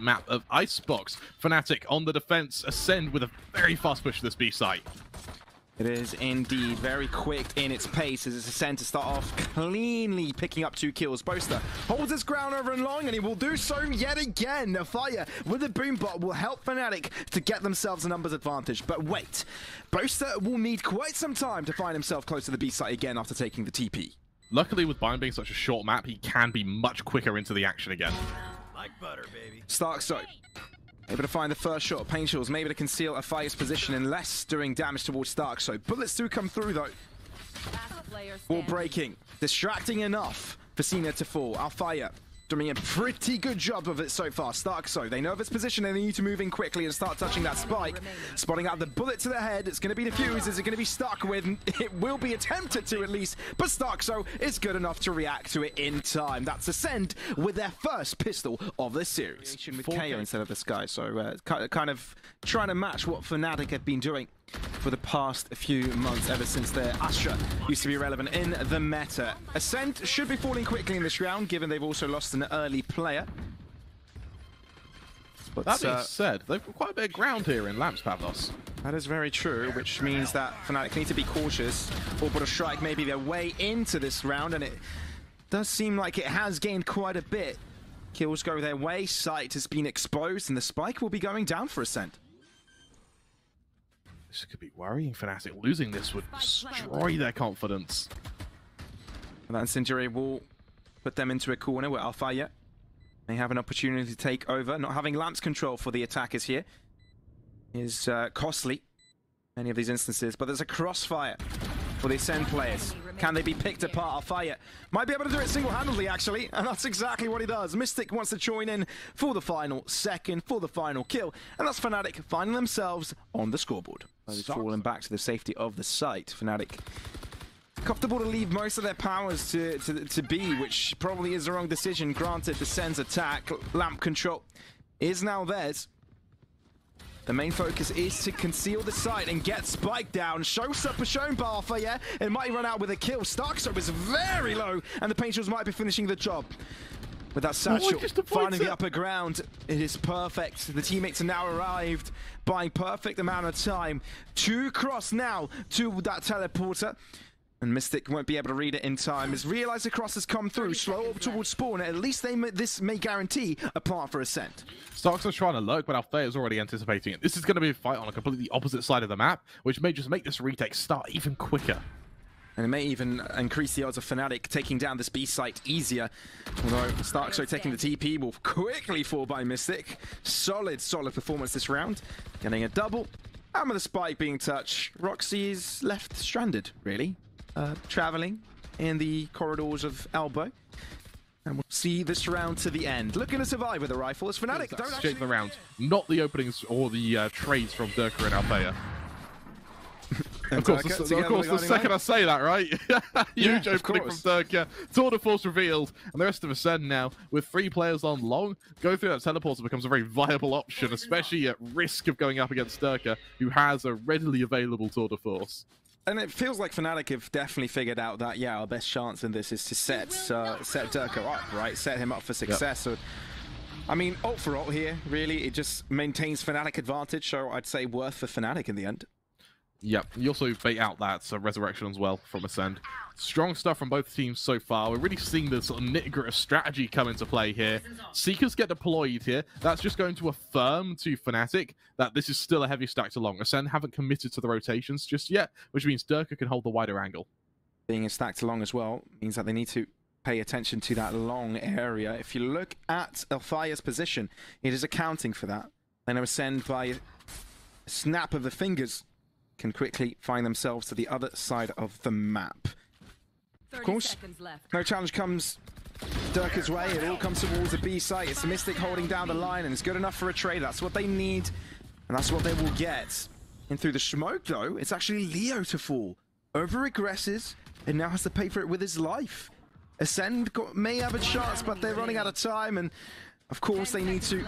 map of Icebox. Fnatic on the defense, Acend with a very fast push to this B site. It is indeed very quick in its pace as it's Acend to start off cleanly picking up two kills. Boaster holds his ground over and long and he will do so yet again. A fire with the boombot will help Fnatic to get themselves a numbers advantage. But wait, Boaster will need quite some time to find himself close to the B site again after taking the TP. Luckily, with Bind being such a short map, he can be much quicker into the action again. Like butter, baby. Stark so Able to find the first shot. Paintshaw's maybe to conceal a fire's position and less doing damage towards Stark. So bullets do come through though. Wall breaking. Distracting enough for Cena to fall. Alfire doing a pretty good job of it so far. Starxo they know of its position and they need to move in quickly and start touching that spike. Spotting out the bullet to the head. It's going to be defused. Is it going to be stuck with? It will be attempted to at least. But Starxo is good enough to react to it in time. That's Acend with their first pistol of the series. With KO instead of this guy. So uh, kind of trying to match what Fnatic have been doing for the past few months, ever since their Astra used to be relevant in the meta. Acend should be falling quickly in this round, given they've also lost an early player. But that being uh, said, they've got quite a bit of ground here in Lamps Pavlos. That is very true, which means that Fnatic need to be cautious. Orbital Strike may be their way into this round, and it does seem like it has gained quite a bit. Kills go their way, Sight has been exposed, and the spike will be going down for Acend. This could be worrying Fnatic. Losing this would destroy their confidence. And that Incendiary will put them into a corner where Alfajer may have an opportunity to take over. Not having Lamps control for the attackers here is uh, costly. Many of these instances, but there's a crossfire for the Acend players. Can they be picked apart? Alfajer might be able to do it single-handedly, actually, and that's exactly what he does. Mistic wants to join in for the final second, for the final kill, and that's Fnatic finding themselves on the scoreboard. They've fallen back to the safety of the site. Fnatic comfortable to leave most of their powers to, to, to B, which probably is the wrong decision. Granted, the Sen's attack, lamp control, is now theirs. The main focus is to conceal the site and get Spike down. Shows up a shown bar for yeah, It might run out with a kill. Starkstone is very low, and the Painters might be finishing the job. With that satchel, oh, finding the upper ground, it is perfect. The teammates are now arrived, buying perfect amount of time Two cross now to that teleporter. And Mistic won't be able to read it in time. As realize the cross has come through, slow up towards spawn. At least they may, this may guarantee a plant for ascent. Starks are trying to lurk, but Althea is already anticipating it. This is going to be a fight on a completely opposite side of the map, which may just make this retake start even quicker. And it may even increase the odds of Fnatic taking down this B site easier. Although Starxo taking the TP will quickly fall by Mistic. Solid, solid performance this round. Getting a double. And with the spike being touched, Roxy is left stranded, really uh, traveling in the corridors of Elbow. And we'll see this round to the end. Looking to survive with a rifle as Fnatic don't actually... the round, not the openings or the uh, trades from Derke and Althea. of course, the, of course the second I say that, right? Huge yeah, opening from Derke. Tour de Force revealed, and the rest of us Acend now, with three players on long, go through that teleporter becomes a very viable option, especially at risk of going up against Derke, who has a readily available Tour de Force. And it feels like Fnatic have definitely figured out that, yeah, our best chance in this is to set uh, set Derke up, right? Set him up for success. Yep. So, I mean, ult for ult here, really, it just maintains Fnatic advantage, so I'd say worth for Fnatic in the end. Yep, you also bait out that uh, Resurrection as well from Acend. Strong stuff from both teams so far. We're really seeing the sort of nitty-gritty strategy come into play here. Seekers get deployed here. That's just going to affirm to Fnatic that this is still a heavy stack to long. Acend haven't committed to the rotations just yet, which means Derke can hold the wider angle. Being a stack to long as well means that they need to pay attention to that long area. If you look at Alfia's position, it is accounting for that. Know Acend by snap of the fingers can quickly find themselves to the other side of the map. Of course, no challenge comes Derke's way. It all comes towards the B site. It's Mistic holding down the line, and it's good enough for a trade. That's what they need, and that's what they will get. And through the smoke, though, it's actually Leo to fall. Over-agresses, and now has to pay for it with his life. Acend got, may have a chance, but they're running out of time, and of course they need to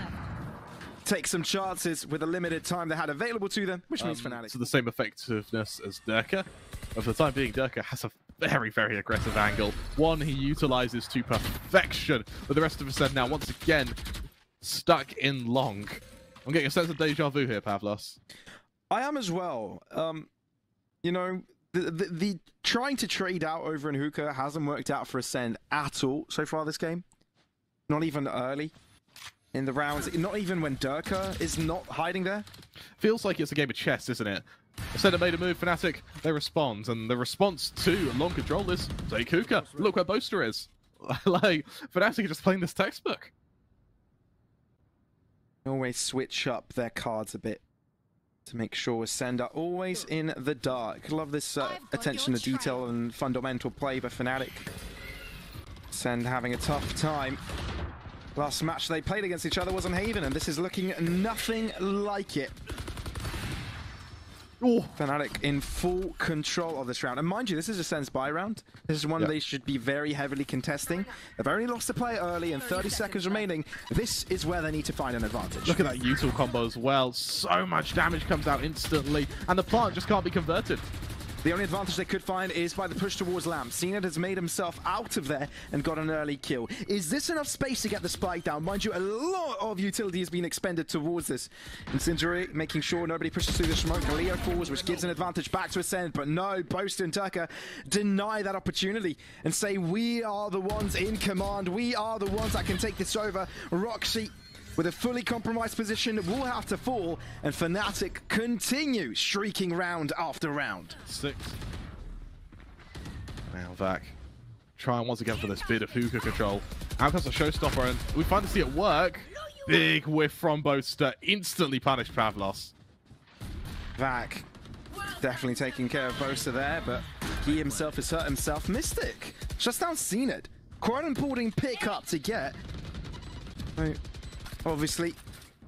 take some chances with the limited time they had available to them, which means um, Fnatic. So the same effectiveness as Derke. But for the time being, Derke has a very, very aggressive angle. One he utilizes to perfection, but the rest of us now, once again, stuck in long. I'm getting a sense of deja vu here, Pavlos. I am as well. Um, you know, the, the, the trying to trade out over in Hookah hasn't worked out for Acend at all so far this game. Not even early in the rounds. Not even when Derke is not hiding there. Feels like it's a game of chess, isn't it? Acend made a move, Fnatic, they respond, and the response to long control is take Hookah. Look where Boaster is. like, Fnatic are just playing this textbook. Always switch up their cards a bit to make sure Acend are always in the dark. Love this uh, attention to detail and fundamental play by Fnatic. Acend having a tough time. Last match they played against each other was on Haven, and this is looking nothing like it. Oh. Fnatic in full control of this round. And mind you, this is a sense buy round. This is one yep. they should be very heavily contesting. They've only lost a player early and 30 seconds remaining. This is where they need to find an advantage. Look at that util combo as well. So much damage comes out instantly, and the plant just can't be converted. The only advantage they could find is by the push towards Lamp. CNED has made himself out of there and got an early kill. Is this enough space to get the spike down? Mind you, a lot of utility has been expended towards this. Incendiary making sure nobody pushes through the smoke. Leo falls, which gives an advantage back to Acend, but no, Boast and Tucker deny that opportunity and say, we are the ones in command. We are the ones that can take this over. Roxy with a fully compromised position will have to fall, and Fnatic continue streaking round after round. Six. Now Vac trying once again for this bit of hookah control. Out comes the showstopper, and we finally see it work. Big whiff from Boaster, instantly punished Pavlos. Vac definitely taking care of Boaster there, but he himself has hurt himself. Mistic just now seen it. Quite an important pick up to get. Right. Obviously,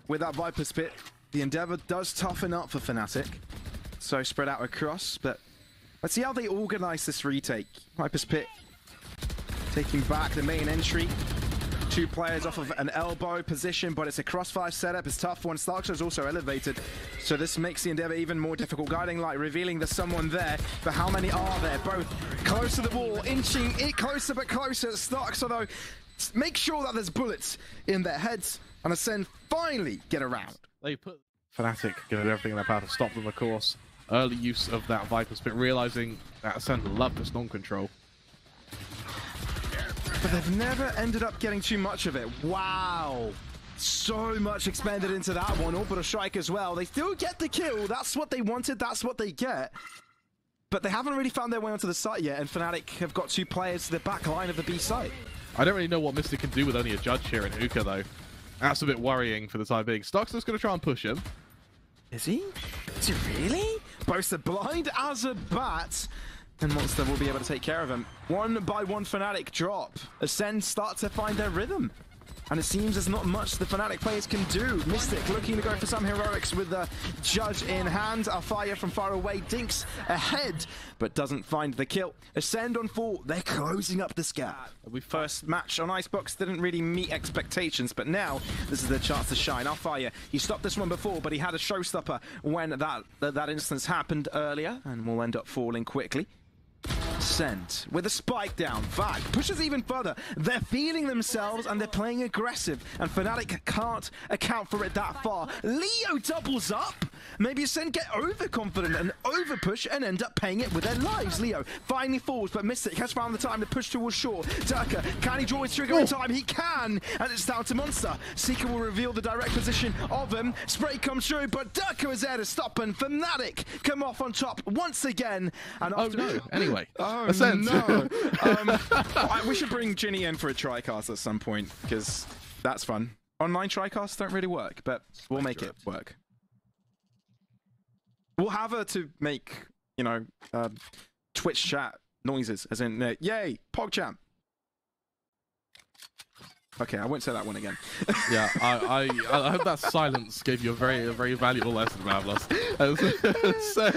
with that Viper's Pit, the Endeavor does toughen up for Fnatic. So spread out across, but let's see how they organize this retake. Viper's Pit taking back the main entry. Two players off of an elbow position, but it's a crossfire setup. It's tough one. Starkster is also elevated, so this makes the Endeavor even more difficult. Guiding Light revealing there's someone there, but how many are there? Both close to the wall, inching it closer but closer. Starkster, though, make sure that there's bullets in their heads and Acend finally get around. They put Fnatic going to do everything in their power to stop them, of course. Early use of that Viper's Pit, realizing that Acend love this non-control. But they've never ended up getting too much of it. Wow. So much expended into that one. Orbital Strike as well. They still get the kill. That's what they wanted. That's what they get. But they haven't really found their way onto the site yet, and Fnatic have got two players to the back line of the B site. I don't really know what Mistic can do with only a judge here in Hookah, though. That's a bit worrying for the time being. Stuxner's going to try and push him. Is he? Is he really? Boaster blind as a bat. And Monster will be able to take care of him. One by one Fnatic drop. Acend start to find their rhythm. And it seems there's not much the Fnatic players can do. Mistic looking to go for some heroics with the Judge in hand. Alfajer from far away dinks ahead, but doesn't find the kill. Acend on full. They're closing up this gap. We first match on Icebox didn't really meet expectations, but now this is the chance to shine. Alfajer, he stopped this one before, but he had a showstopper when that, that instance happened earlier, and will end up falling quickly. Sent with a spike down. Vac pushes even further. They're feeling themselves and they're playing aggressive. And Fnatic can't account for it that far. Leo doubles up. Maybe Acend get overconfident and overpush and end up paying it with their lives. Leo finally falls, but Mistic has found the time to push towards shore. Derke, can he draw his trigger in oh. time? He can! And it's down to Monster. Seeker will reveal the direct position of him. Spray comes through, but Derke is there to stop and Fnatic come off on top once again. And oh no, anyway. Ah, Oh, no. um, I, we should bring Ginny in for a tricast at some point, because that's fun. Online tricasts don't really work, but we'll make it work. We'll have her to make, you know, uh, Twitch chat noises, as in, uh, yay, PogChamp. Okay, I won't say that one again. yeah, I, I, I hope that silence gave you a very, a very valuable lesson, Mavlos. As said,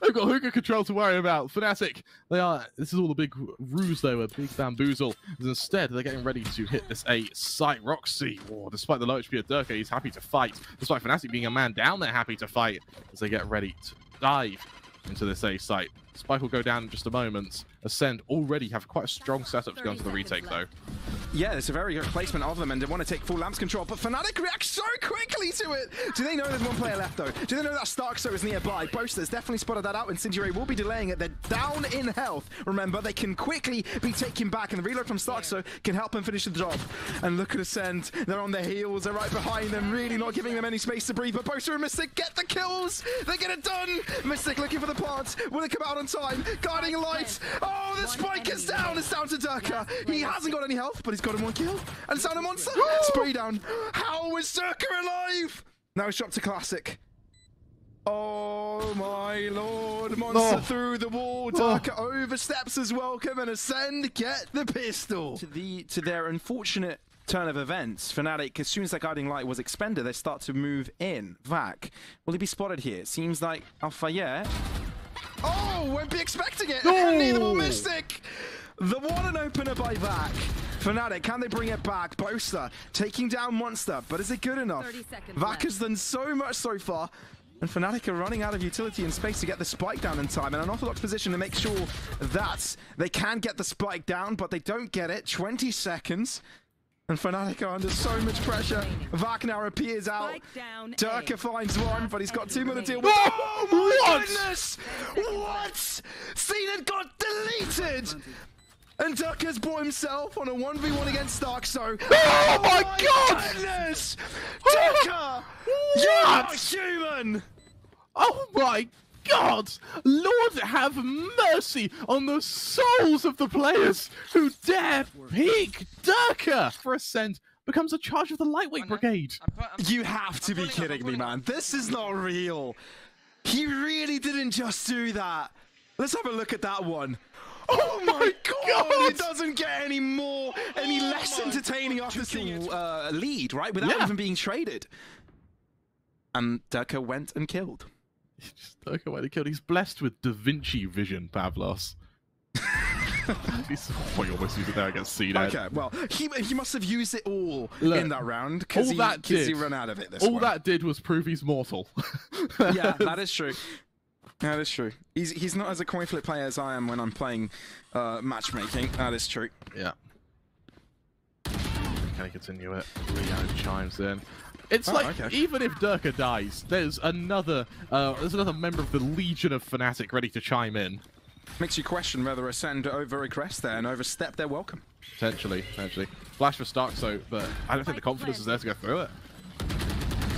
They've got hookah control to worry about. Fnatic, they are. This is all a big ruse, though, a big bamboozle. Instead, they're getting ready to hit this A site. Roxy, oh, despite the low HP of Derke, he's happy to fight. Despite Fnatic being a man down, they're happy to fight as they get ready to dive into this A site. Spike will go down in just a moment. Acend already have quite a strong setup to go into the retake, though. Yeah, it's a very good placement of them, and they want to take full lamps control, but Fnatic reacts so quickly to it! Do they know there's one player left, though? Do they know that Starxo is nearby? Boaster's definitely spotted that out, and Incendiary will be delaying it. They're down in health. Remember, they can quickly be taken back, and the reload from Starxo can help them finish the job. And look at Acend. They're on their heels. They're right behind them, really not giving them any space to breathe, but Boaster and Mistic get the kills! They get it done! Mistic looking for the plant. Will it come out on time? Guiding light! Oh, the spike is down! It's down to Derke. He hasn't got any health, but he's got him one kill. And it's down a monster. Spray down. How is Derke alive? Now he's dropped to classic. Oh my lord, monster oh. through the wall, Derke oh. oversteps as welcome and Acend get the pistol. To the to their unfortunate turn of events, Fnatic, as soon as that guiding light was expended, they start to move in. Vac, will he be spotted here? It seems like Alphayet. Oh, won't be expecting it. No. Neither will Mistic. The one and opener by Vac. Fnatic, can they bring it back? Boaster taking down Monster, but is it good enough? Vac has done so much so far. And Fnatic are running out of utility and space to get the spike down in time. And an orthodox position to make sure that they can get the spike down, but they don't get it. 20 seconds. And Fnatic are under so much pressure. Wagner appears out. Derke finds one, but he's got two more to deal with. Oh, my what? goodness! What? Zenith got deleted! And Derke's brought himself on a 1v1 against Starxo. so. oh my, my god! Goodness! Derke! You're human! Oh my God! Lord have mercy on the souls of the players who dare pick Durka for a cent becomes a charge of the Lightweight Brigade. You have to be kidding me, man. This is not real. He really didn't just do that. Let's have a look at that one. Oh, oh my god! God! It doesn't get any more, any oh less entertaining after seeing uh, lead, right? Without yeah. even being traded. And Derke went and killed. Just Derke went and killed. He's blessed with Da Vinci vision, Pavlos. He's, oh, you almost used it there against C Okay, well, he, he must have used it all Look, in that round because he, that did, he ran out of it. all one. that did was prove he's mortal. yeah, that is true. That is true. He's he's not as a coin flip player as I am when I'm playing uh, matchmaking. That is true. Yeah. Can I continue it? Leo chimes in. It's oh, like okay. even if Derke dies, there's another uh, there's another member of the Legion of Fnatic ready to chime in. Makes you question whether Acend over aggress there and overstep their welcome. Potentially, potentially. Flash for Starxo, but I don't think the confidence is there to go through it.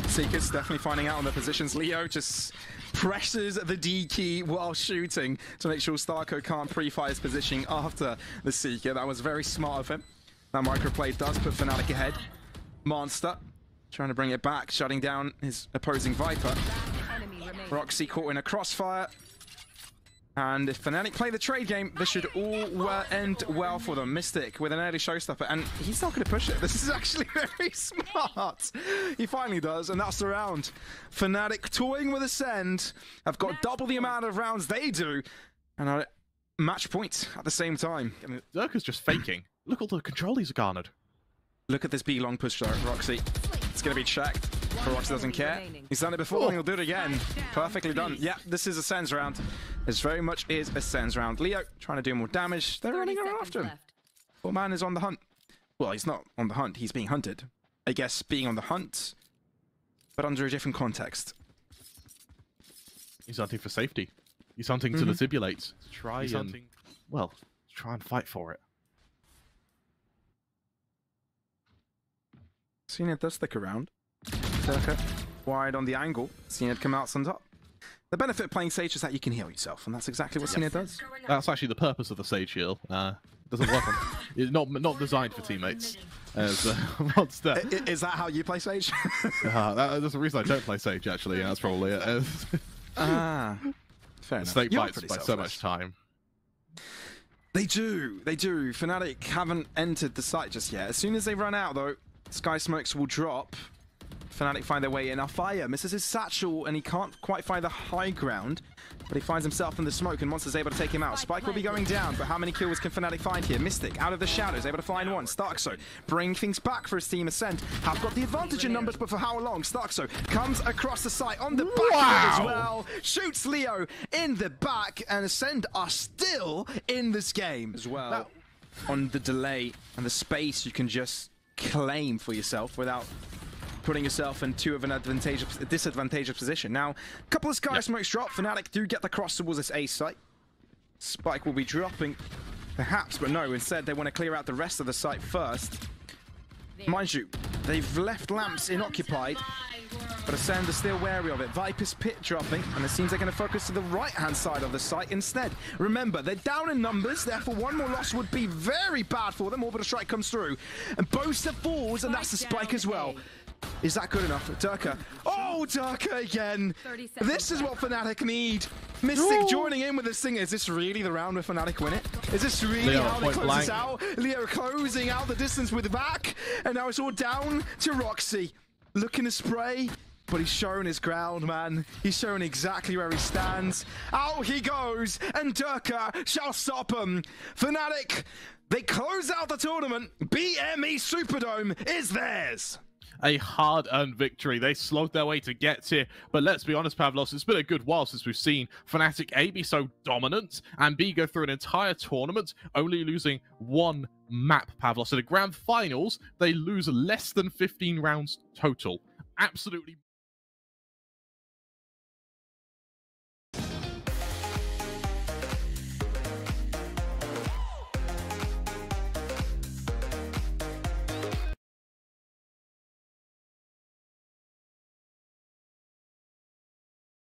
Seekers definitely finding out on their positions. Leo just presses the D key while shooting to make sure Starko can't pre-fire his positioning after the Seeker. That was very smart of him. That microplay does put Fnatic ahead. Monster trying to bring it back, shutting down his opposing Viper. Roxy caught in a crossfire. And if Fnatic play the trade game, this should all end well for them. Mistic with an early showstopper, and he's not going to push it. This is actually very smart. He finally does, and that's the round. Fnatic toying with a Acend have got double the amount of rounds they do, and are match points at the same time. I mean, Zerka's just faking. Look at all the control he's garnered. Look at this B long push, though, Roxy. It's going to be checked. Roxy doesn't care. He's done it before, and he'll do it again. Perfectly done. Yeah, this is Acend's round. This very much is Acend's round. Leo trying to do more damage. They're running after him. Poor man is on the hunt. Well, he's not on the hunt. He's being hunted. I guess being on the hunt, but under a different context. He's hunting for safety. He's hunting mm -hmm. to the Sibulates. Try He's and, hunting. well, try and fight for it. Zenith does stick around. Circa wide on the angle. Zenith come out on top. The benefit of playing Sage is that you can heal yourself, and that's exactly what Zenith does. That's actually the purpose of the Sage heal. Uh, doesn't work on. it's not not designed for teammates. As a monster. Is that how you play Sage? uh, that, that's the reason I don't play Sage. Actually, yeah, that's probably it. ah, fair enough. Snake bites by so much time. They do, they do. Fnatic haven't entered the site just yet. As soon as they run out, though, Sky Smokes will drop. Fnatic find their way in. Alfajer misses his satchel and he can't quite find the high ground, but he finds himself in the smoke and Monster's able to take him out. Spike will be going down, but how many kills can Fnatic find here? Mistic out of the shadows, able to find one. Starxo bring things back for his team. Acend have got the advantage in numbers, but for how long? Starxo comes across the site on the back wow. as well, shoots Leo in the back, and Acend are still in this game as well. Now, on the delay and the space you can just claim for yourself without putting yourself in too of an advantageous, disadvantageous position. Now, a couple of Sky yep. Smokes drop. Fnatic do get the cross towards this A site. Spike will be dropping, perhaps, but no. Instead, they want to clear out the rest of the site first. Mind you, they've left lamps inoccupied, but Acend is still wary of it. Viper's pit dropping, and it seems they're going to focus to the right-hand side of the site instead. Remember, they're down in numbers, therefore one more loss would be very bad for them. Orbital Strike comes through, and Boaster falls, and that's the spike as well. Is that good enough? Derke. Oh, Derke again. This is what Fnatic need. Mistic Ooh. joining in with this thing. Is this really the round where Fnatic win it? Is this really Leo, how they close blank. this out? Leo closing out the distance with the back. And now it's all down to Roxy. Looking to spray. But he's showing his ground, man. He's showing exactly where he stands. Out he goes, and Derke shall stop him. Fnatic, they close out the tournament. BME Superdome is theirs a hard-earned victory. They slowed their way to get here, but let's be honest, Pavlos, it's been a good while since we've seen Fnatic A be so dominant and B go through an entire tournament only losing one map, Pavlos. In the grand finals, they lose less than 15 rounds total. Absolutely